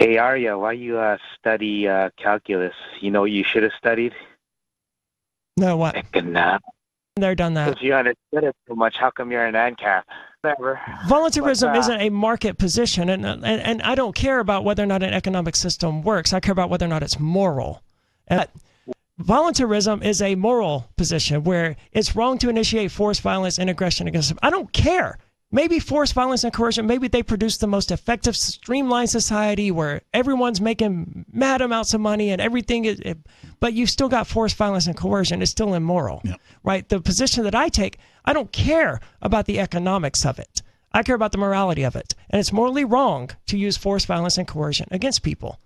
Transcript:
Hey Aria, why you uh, study uh, calculus? You know you should have studied No, what? economics. They're done that. Because you understood it so much. How come you're an ANCAP? Whatever. Voluntarism But, uh, isn't a market position, and, and and I don't care about whether or not an economic system works. I care about whether or not it's moral. And voluntarism is a moral position where it's wrong to initiate force, violence, and aggression against. I don't care. Maybe force, violence, and coercion. Maybe they produce the most effective, streamlined society where everyone's making mad amounts of money and everything is. It, but you've still got force, violence, and coercion. It's still immoral, Yeah. right? The position that I take, I don't care about the economics of it. I care about the morality of it. And it's morally wrong to use force, violence, and coercion against people.